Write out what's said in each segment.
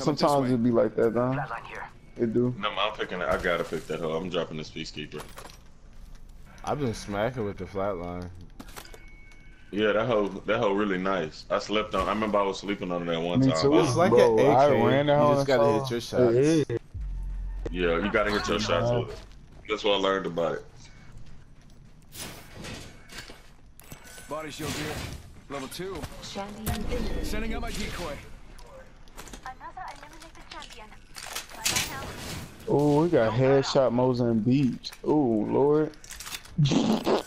Sometimes it be like that, though. Flatline. It do. No, I'm picking it. I gotta pick that hoe. I'm dropping this peacekeeper. I've been smacking with the flatline. Yeah, that hoe, that hoe really nice. I slept on. I remember I was sleeping on it that one Me time. too. It's like Bro, an AK. I ran you just gotta and hit your shots. It is. Yeah, you gotta hit your shots with it. That's what I learned about it. Body shield here. Level two. Sending out my decoy. Oh, we got headshot Mozambique. Oh, Lord.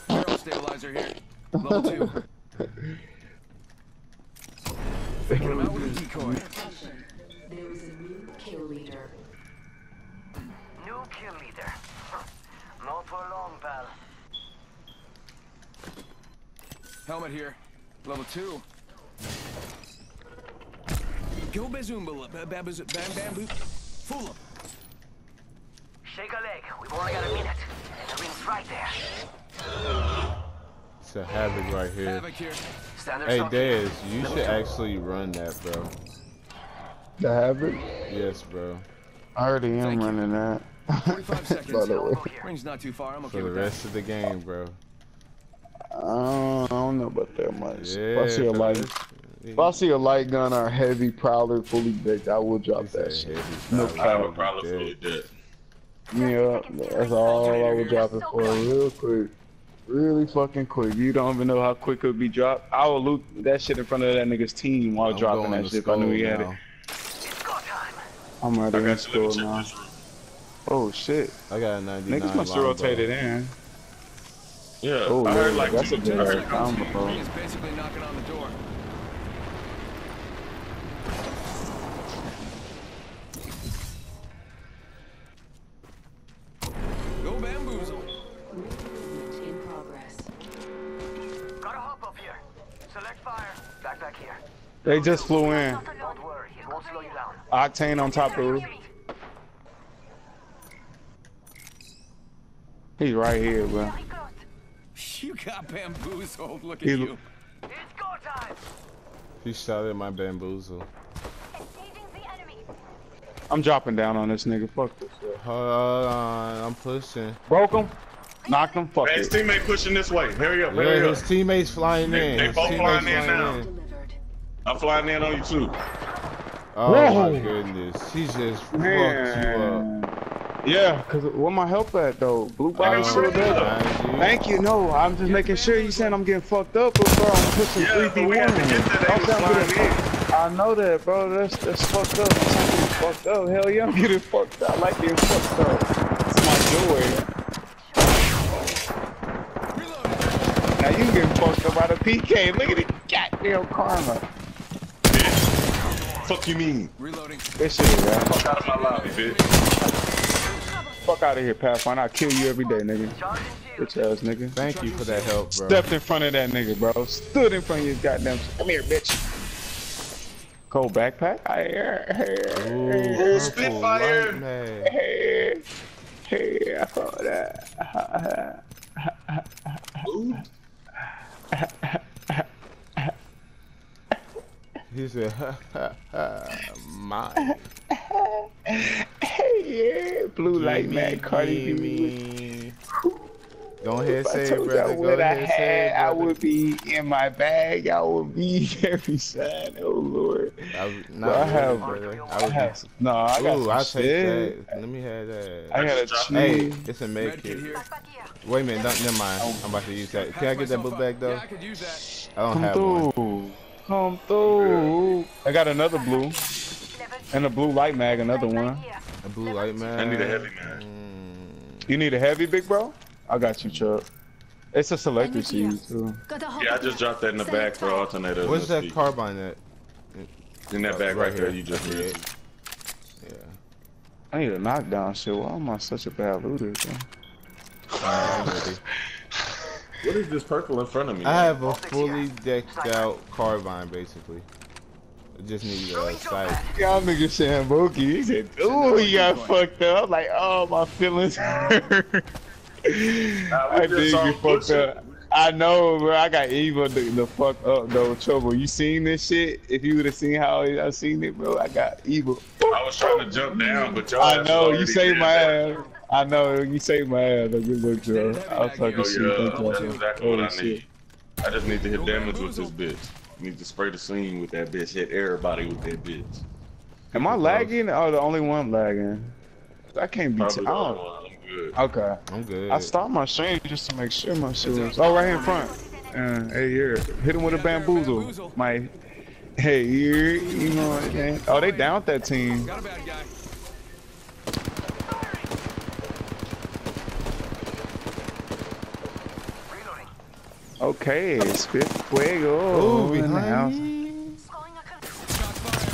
Barrel stabilizer here. Level two. Faking him out with a decoy. There is a new kill leader. New kill leader. Not for long, pal. Helmet here. Level two. Go Bazoomba. Bam bam bamboo. Fool him. Shake a leg. We've only got a minute. The ring's right there. It's a havoc right here. Havoc here. Standard Hey shot. Dez, you should actually run that, bro. The habit. Yes, bro. I already am Thank you. running that. 45 seconds. By the way. Ring's not too far. I'm okay For the with that. rest of the game, bro. Uh, I don't know about that much. Yeah. if I see a light, rest- if I see a light gun or a heavy prowler fully baked, I will drop He that shit. No fire. I would cap. probably dead. fully dead. Yeah, that's all I would drop it for real quick. Really fucking quick. You don't even know how quick it would be dropped. I would loot that shit in front of that nigga's team while I'm dropping that shit if I knew he skull had it. now. It's. I'm I ready to got you. Let me score check now. Oh shit. I got a 99 Niggas must have longbow. rotated in. Yeah, Oh, I heard like that's two. a I good heard, round. A Ring is basically knocking on the door. They just flew in. Don't worry. It won't slow you down. Octane on top of the roof. He's right here, bro. You got bamboozled. Look at He- you. It's go time. He shot at my bamboozle. Engaging the enemy. I'm dropping down on this nigga. Fuck this shit. Hold on, I'm pushing. Broke him. Knocked him. Fuck Hey, his teammate pushing this way. Hurry up, Yeah, hurry his teammates flying They- in. they His both teammates flying in now. Delivered. I'm flying in on you too. Oh my goodness, he just fucked you up. Yeah, cause where my help at though? Blue body got still there. help. Behind you. Thank you. No, I'm just making sure you saying I'm getting fucked up, but bro, I'm pushing Yeah, three but v we one. had to get that. They was in. I know that, bro. That's that's fucked up. I'm getting fucked up. Hell yeah, I'm getting fucked up. I like getting fucked up. It's my joy. Now you getting fucked up by the PK. Look at the goddamn karma. Fuck you mean? Reloading. This shit, man. Fuck out of my lobby, bitch. Fuck out of here, Pathfinder. I kill you every day, nigga. Charging. Bitch ass nigga. Thank you for that help, bro. Stepped in front of that nigga, bro. Stood in front of your goddamn. Come here, bitch. Cold backpack. Hey, Ooh, hey, purple Spitfire. light mag. hey, hey, I saw that. Ooh. He said, ha, ha, ha, mine. Hey, yeah, blue light Gimme, man, Cardi B. gimme. Go ahead, If I say it, told brother. y'all Go what I say it, had, I would be in my bag. I would be every side. Oh Lord. I, would- Bro, I have- brother. I I would have, no, I got Ooh, some I take shit. that. Let me have that. I got a Just Hey, it's a Med med kit kit. here. Backpack here. Wait a minute, don't, never mind. I'm about to use that. Can I get that book back though? Yeah, I could use that. I don't Come have one. Through. Come through. I got another blue. And a blue light mag, another one. A blue light mag. I need a heavy mag. Mm, You need a heavy, big bro? I got you, Chuck. It's a selector Enemy here. seed, too. Got a hop Yeah, I just dropped that in the Send back for fire. alternator. What's that speed. carbine at? In that bag right, there, you just yeah. did. Yeah. I need a knockdown shit. Why am I such a bad looter? bro? I'm ready. What is this purple in front of me? I have a fully decked out carbine basically. I just need a sight. Y'all niggas saying Bookie. He said, ooh, he got fucked up. I'm like, oh, my feelings hurt. I just did get fucked up. I know, bro. I got evil the, the fuck up though, trouble. You seen this shit? If you would have seen how I seen it, bro, I got evil. I was trying to jump down, but y'all I know you saved my ass. I know you saved my ass. Look, good look, Joe. I was talking Oh shit. yeah, Thank you. that's exactly what I shit. need. I just need to hit damage with this bitch. I Need to spray the scene with that bitch. Hit everybody with that bitch. Am I lagging or the only one lagging? I can't be. T- Probably I don't. I'm good. Okay. I'm good. I stopped my stream just to make sure my shit was. Oh, right here in front. Uh, hey, here. Hit him with a bamboozle. My. Hey, here. You know what I'm saying? Oh, they down with that team. Got a bad guy. Okay, spit fuego. Ooh, in the house. behind me. Calling a con- Shot fire.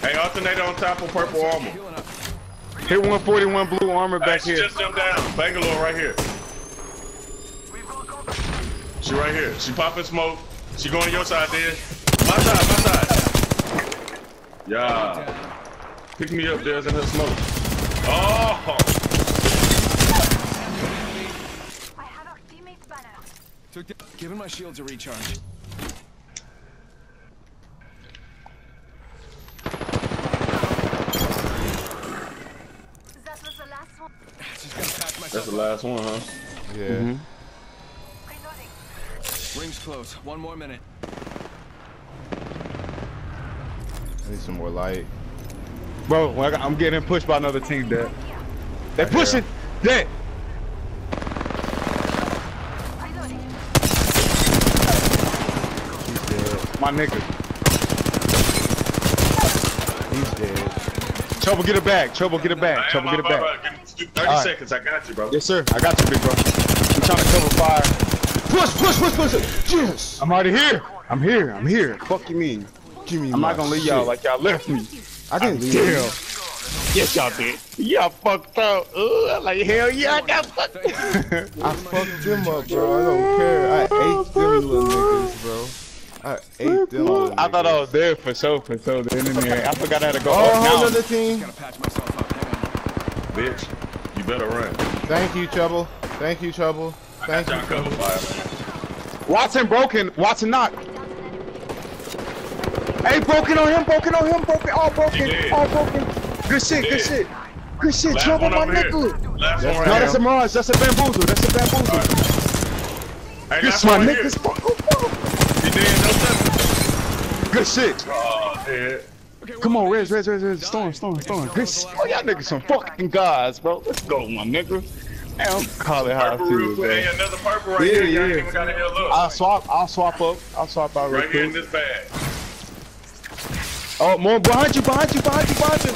Hey, alternator on top of purple armor. Hit 141 blue armor Hey, back she here. just jumped down. Bangalore right here. We've got contact. She right here. She popping smoke. She going to your side, there. My side, my side. Yeah. Pick me up, there's in her smoke. Oh! I have our teammate's banner. Took the, giving my shields a recharge. That was the last one. Just gotta patch myself. That's the last one, huh? Yeah. Mhm. Reloading. Rings close. One more minute. I need some more light. Bro, I'm getting pushed by another team, Dad. They hear pushing. Dad. He's dead. My nigga. He's dead. Trouble, get it back. Trouble, get it back. Trouble, get it back. 30 All right. seconds. I got you, bro. Yes, sir. I got you, big bro. I'm trying to cover fire. Push, push, push, push. Yes. I'm already here. I'm here. I'm here. Fuck you mean? Give me I'm not gonna leave y'all like y'all left me. I didn't leave Damn. Yes, y'all did. Y'all fucked up. Ugh, like hell yeah, I got fucked. up. I fucked them up, bro. I don't care. I ate them little niggas, bro. I ate them little I thought I was there for sure, for sure. Then in there, I forgot how to go. Oh, whole now. other team. Gotta patch myself up. Bitch, you better run. Thank you, Trouble. Thank you, Trouble. Thank you, Y'all Trouble. Watson broken. Watson knocked. Hey, broken on him. Broken on him. Broken. All broken. All broken. Good shit. Good shit. Good shit. Last Trouble, one my over here. nigga. Last That's No, that's a here. mirage. That's a bamboozle. That's a bamboozle. Hey, Good last shit, my one right here. niggas. You dead, no. Good shit. Oh, dead. Okay, Come on, more Rez, Rez, Rez, Rez. Storm, storm, storm. Good shit. Oh, y'all niggas some fucking gods, bro. Let's go, my nigga. Hey, I'm calling how I feel, quick. Hey, another purple right Yeah, here. Y'all yeah. ain't even gotta heal I'll swap. I'll swap up. I'll swap out real Right here in this bag. Oh, more behind you, behind you, behind you, behind you.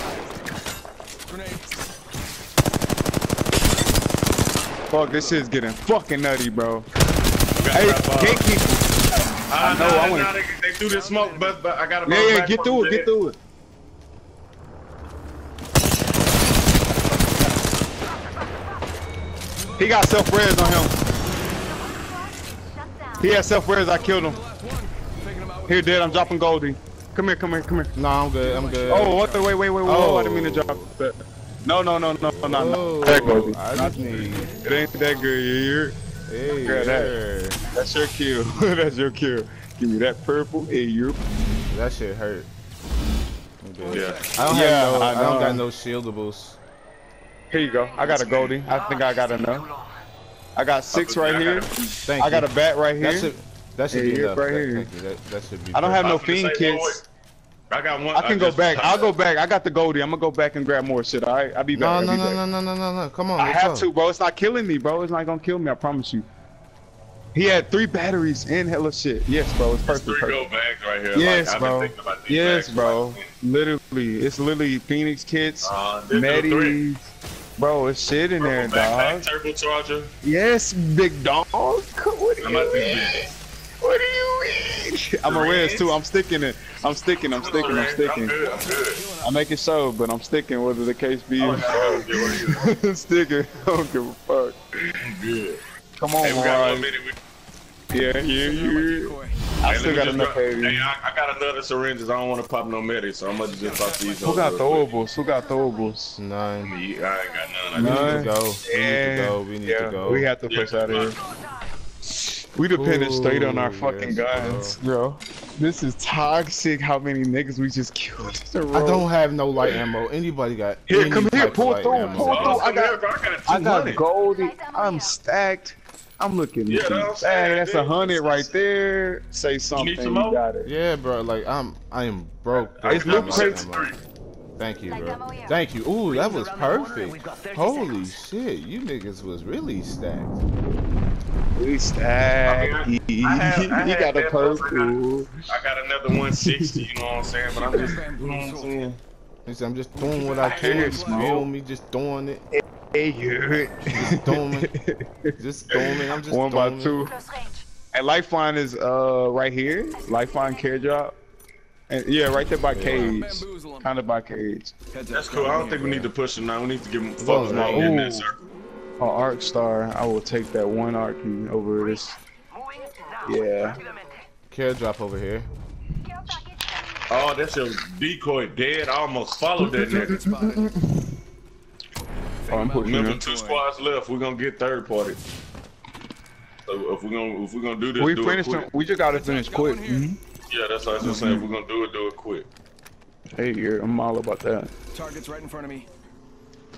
Grenade. Fuck, this shit's getting fucking nutty, bro. Got Hey, trap ball. gatekeeper. I uh, know, know, I I wanna- They, they threw this smoke, but, but I got to Yeah, yeah, get through it, get through it. He got self-res on him. He had self-res, I killed him. Last one. Taking him out with Here, dead, I'm dropping Goldie. Come here, come here, come here. No, I'm good. I'm good. Oh, what the, wait, wait, wait, wait, oh. I didn't mean to drop that. No, no, no, no, no, no, Oh. That Goldie. I just need. It ain't that good, you hear? Hey, Grab that. That's your kill. That's your kill. Give me that purple. Hey, you. That shit hurt. I'm. Yeah. I don't Yeah, have no. I I, don't got no shieldables. Here you go. I got a Goldie. I think I got enough. I got six right here. Thank I got a bat right That here. Should. That should Yeah, be enough. right That- here. Thank you. That, that should be. I don't have no was fiend kits. I got one. I can go back. I'll go back. I got the Goldie. I'm gonna go back and grab more shit. All right, I'll be No, back. I'll no, be no, back. no, no, no, no, no. Come on. I have go. to, bro. It's not killing me, bro. It's not gonna kill me. I promise you. He had three batteries and hella shit. Yes, bro. It's There's perfect. three perfect. gold bags right here. Yes, like, I've bro. Been about these Yes, bro. like- Literally, it's literally Phoenix kits, Uh, this is the three. Medis. Bro, it's shit in there, backpack, dog. Turbo charger. Yes, big dog. What do I'm you about to mean? be What do you mean? I'm a res too. I'm sticking it. I'm sticking. I'm sticking. I'm I'm sticking. good. I'm good. I make it so, but I'm sticking. Whether the case be, oh, I don't gotta go get what it is. sticking. I don't give a fuck. I'm good. Come on, Hey, we got one minute. We Yeah, yeah, Sending out my yeah. I I Hey, still got enough grab- heavy. Hey, I, I got another syringes. I don't want to pop no medics, so I'm gonna just pop these. Who got over real quick. throwables? Who got throwables? Nine. I ain't got none. I We need to go. We need to go. We need yeah, to go. We have to push Yeah, out of here. We depended straight on our fucking guns, bro. This is toxic. How many niggas we just killed in a I row. don't have no light ammo. Anybody got? Here, any come here, pull through, ammo? pull Oh, through. I got- here. I got I got goldie. I'm stacked. I'm looking. Yeah, Yeah, that's what I'm That's dude. a hundred right there. Say something. some You got it. Yeah, bro. Like I'm, I am broke. It's Don't have loot crates. Thank you, bro. Thank you. Ooh, that was perfect. Holy shit, you niggas was really stacked. We stacked. I mean, I- I had- I he got a that, but I purple. I got another 160. You know what I'm saying? But I'm just, you know what I'm saying? He said, I'm just doing what I can. hear You feel me? Just doing it. Hey, you. Just doing it. Just doing it. I'm just One by doing it. two. Close. And Lifeline is uh right here. Lifeline care drop. And yeah, right there by Cage. Bamboozle 'em. Kind of by Cage. Heads That's up, cool. I don't think we need to push him now. We need to give him Well, focus no. on in that circle. Oh, Arc Star. I will take that one Arc over this. Yeah. Rápidamente. Care drop over here. Care package. Oh, that's your decoy dead. I almost followed that nigga. Oh, I'm putting Remember, two squads left. We're gonna get third party. So if we're gonna if we're gonna do this, We do finished it quick. We just gotta finish quick. Mhm. Yeah, that's what I was just saying. If we're gonna do it, do it quick. Hey, yeah, I'm all about that. Target's right in front of me.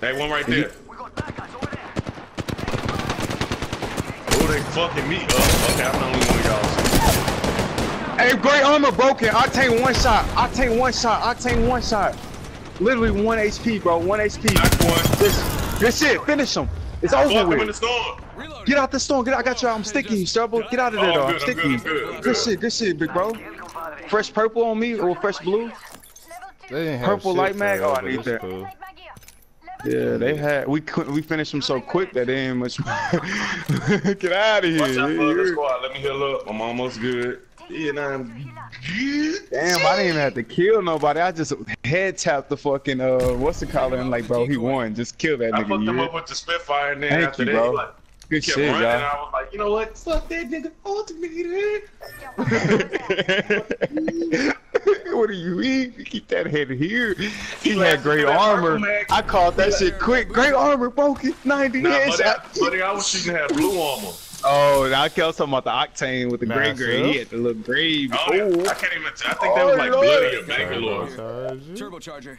Hey, one right there. We got bad guys over there. Oh, they fucking me up. Okay, I'm the only one of y'all. Hey, great armor broken. I take one shot. I take one shot. I take one shot. Literally one HP, bro. One HP. Knock one. This, this it. Finish him. It's over Fuck him in the with. storm. Get out the storm. Get out. I got you. I'm sticking you, Trouble. Get out of there, Oh, though. I'm I'm good, sticking you. good, good, I'm Good good. shit. Good shit, big bro. Fresh purple on me or fresh blue? They didn't have Purple shit light mag? Oh, I but need that. cool. Light mag gear. Level Yeah, they had. We couldn't. We finished them so quick that they ain't much. Get out of here! Watch out for the here. squad. Let me heal up. I'm almost good. Yeah, nah, I'm good. Damn, I didn't even have to kill nobody. I just head tapped the fucking uh, what's the collar? And like, bro, he won. Just kill that I nigga. fucked you him hear? up with the Spitfire, and then Thank after you, that, bro. he like, Good shit, running. And y'all. I was like, you know what? Fuck that nigga. Ultimated. what do you eat? Keep that head here. He like, had great "Look at that armor. I caught that shit quick. Great armor, broken. 90 Nah, hits. buddy, I, buddy, I was shooting at blue armor. Oh, now I kept talking about the octane with the gray gray. He had the little gray. Oh, don't, I can't even. I think that was like Oh, bloody or Bangalore. Turbocharger. Turbocharger.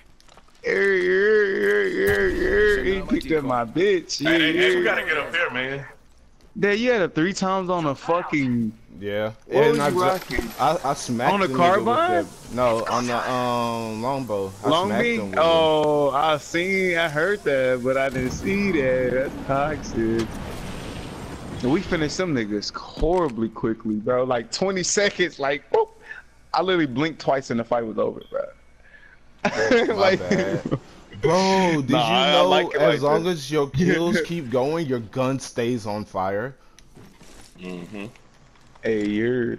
yeah, yeah, yeah, yeah, yeah. He picked up my bitch. Hey, hey, hey, we gotta get up there, man. Dad, you had it three times on a fucking. Yeah. What was I, you rocking? I, I smacked On the nigga carbine? the- no, on the um longbow. I Long smacked Beach? him with Oh, I seen, I heard that, but I didn't see that. That's toxic. And We finished some niggas horribly quickly, bro. Like 20 seconds, like, whoop. I literally blinked twice and the fight was over, bro. My like, bad. Bro, did Nah, you know like as like long this. as your kills keep going, your gun stays on fire Mm-hmm. Hey, you're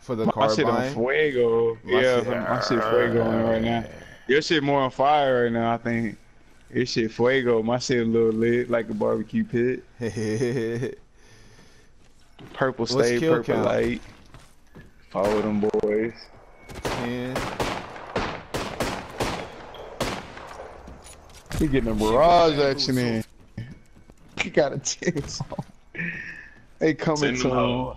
for the my shit on carbine? fuego. My yeah, shit- my shit fuego on right now. Your shit more on fire right now, I think. Your shit fuego. My shit a little lit like a barbecue pit. Purple What's stay, kill purple count? light. Follow them boys. Ten. He getting a barrage action in. He got a chance on. They coming to them him.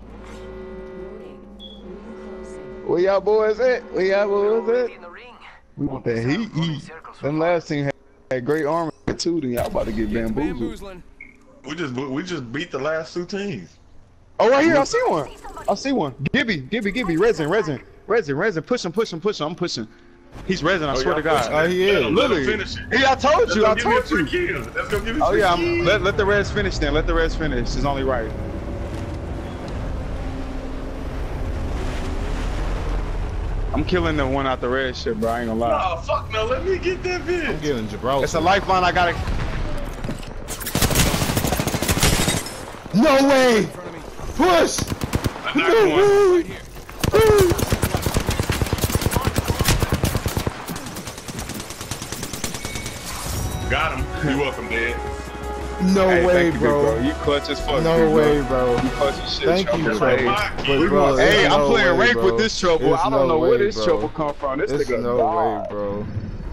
Where y'all boys at? Where y'all boys at? in the ring. We want that heat. Running heat. circles Them for last team had, had great armor too. Then y'all about to get bamboozled. We just we just beat the last two teams. Oh, right here. I see one. I see one. Gibby, Gibby, Gibby. Resin, resin, resin, resin. Push him, push him, push him. I'm pushing. He's resin. I Oh, swear to God. pushing Oh, he is. Let him- let him Literally. finish it. Yeah, I told Let's you. I told you. kills. Let's go give me Oh three yeah. let let the reds finish then. Let the reds finish. It's only right. I'm killing the one out the red shit, bro. I ain't gonna lie. Oh fuck no! Let me get that I'm bitch. getting Gibraltar. It's a lifeline. I gotta. No way! Front of me. Push! I knocked one. Right here. Got him. You welcome, Dad. No Hey, way, thank you, big bro. You clutch as fuck. No big way, bro. You clutch as shit. Thank trouble. you, Hey, Trouble. But bro, gonna- there's Hey, I'm no playing way, rank bro. with this trouble. There's I don't no know where this bro. trouble come from. This There's nigga no God. way, bro.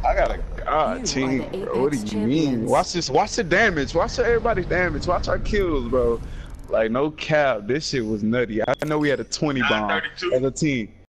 I got a god are team, bro. What do you Apex mean? Watch this. Watch the damage. Watch everybody's damage. Watch our kills, bro. Like no cap. This shit was nutty. I know we had a 20 bomb as a team.